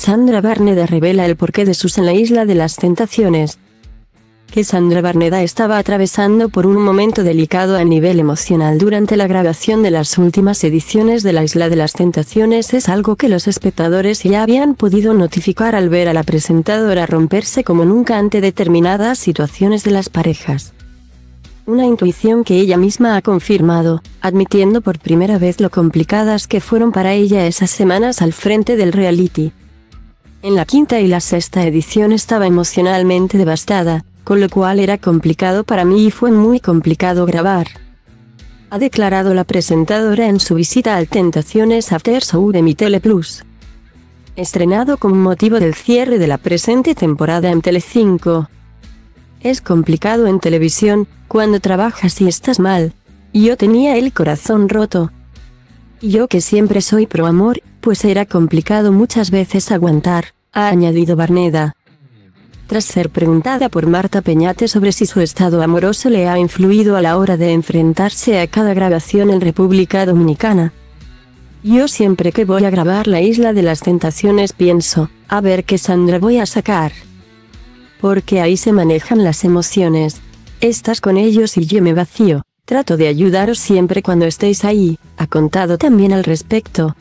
Sandra Barneda revela el porqué de sus en la Isla de las Tentaciones. Que Sandra Barneda estaba atravesando por un momento delicado a nivel emocional durante la grabación de las últimas ediciones de la Isla de las Tentaciones es algo que los espectadores ya habían podido notificar al ver a la presentadora romperse como nunca ante determinadas situaciones de las parejas. Una intuición que ella misma ha confirmado, admitiendo por primera vez lo complicadas que fueron para ella esas semanas al frente del reality. En la quinta y la sexta edición estaba emocionalmente devastada, con lo cual era complicado para mí y fue muy complicado grabar. Ha declarado la presentadora en su visita al Tentaciones After Show de mi Plus. Estrenado con motivo del cierre de la presente temporada en Telecinco. Es complicado en televisión, cuando trabajas y estás mal. Yo tenía el corazón roto. Yo que siempre soy pro amor, pues era complicado muchas veces aguantar, ha añadido Barneda. Tras ser preguntada por Marta Peñate sobre si su estado amoroso le ha influido a la hora de enfrentarse a cada grabación en República Dominicana. Yo siempre que voy a grabar la Isla de las Tentaciones pienso, a ver qué Sandra voy a sacar. Porque ahí se manejan las emociones. Estás con ellos y yo me vacío. Trato de ayudaros siempre cuando estéis ahí, ha contado también al respecto.